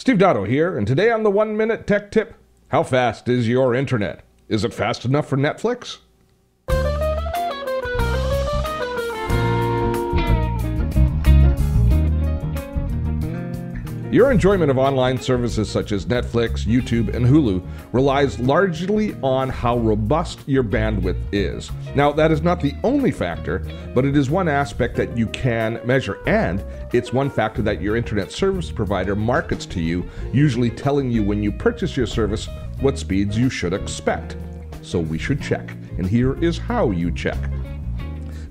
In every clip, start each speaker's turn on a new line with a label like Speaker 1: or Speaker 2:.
Speaker 1: Steve Dotto here, and today on the One Minute Tech Tip How fast is your internet? Is it fast enough for Netflix? Your enjoyment of online services such as Netflix, YouTube, and Hulu relies largely on how robust your bandwidth is. Now, that is not the only factor, but it is one aspect that you can measure, and it's one factor that your internet service provider markets to you, usually telling you when you purchase your service what speeds you should expect. So we should check, and here is how you check.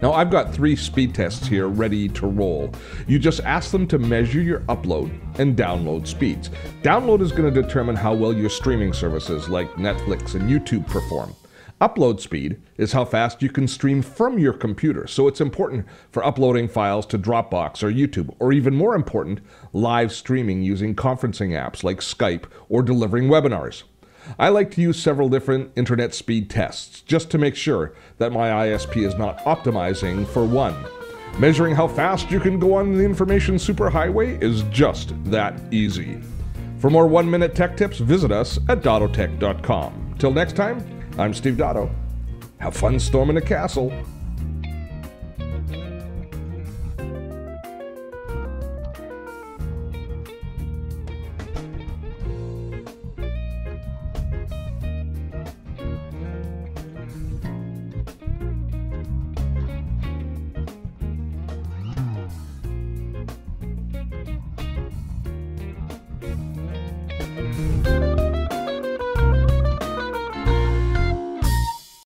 Speaker 1: Now I've got three speed tests here ready to roll. You just ask them to measure your upload and download speeds. Download is going to determine how well your streaming services like Netflix and YouTube perform. Upload speed is how fast you can stream from your computer, so it's important for uploading files to Dropbox or YouTube, or even more important, live streaming using conferencing apps like Skype or delivering webinars. I like to use several different internet speed tests just to make sure that my ISP is not optimizing for one. Measuring how fast you can go on the information superhighway is just that easy. For more one minute tech tips, visit us at dottotech.com. Till next time, I'm Steve Dotto. Have fun storming a castle.
Speaker 2: Thank